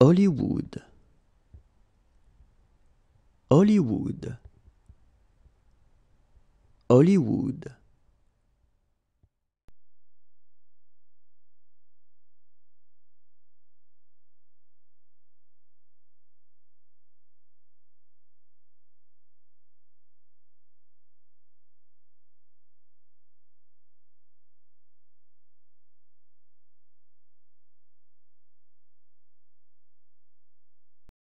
Hollywood. Hollywood. Hollywood.